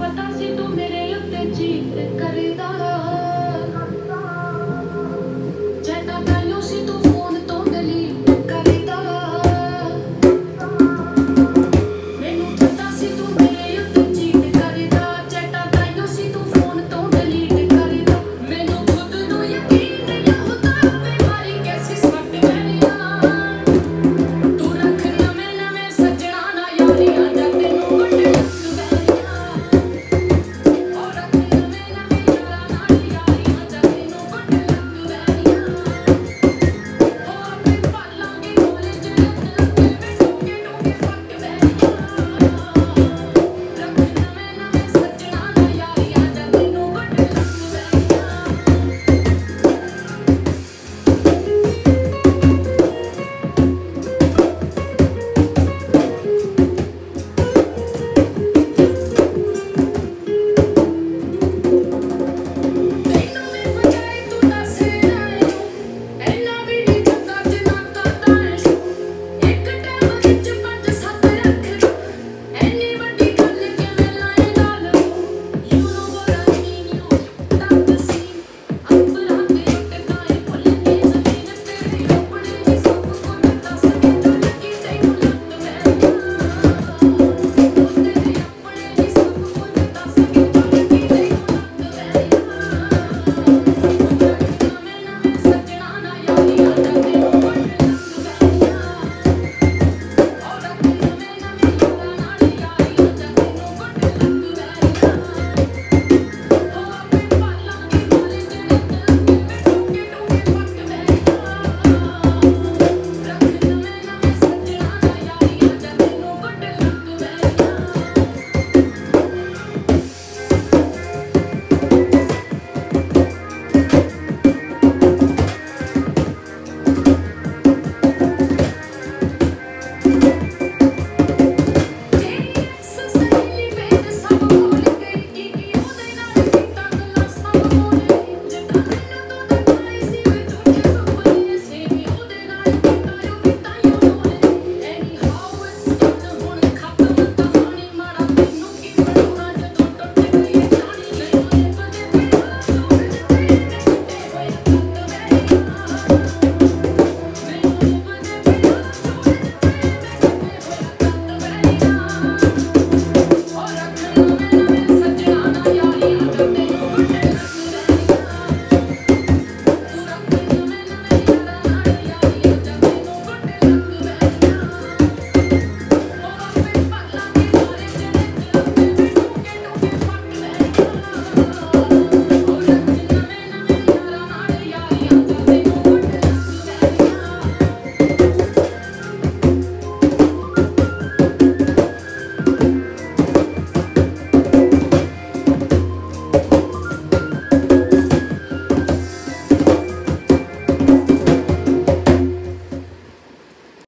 cuatro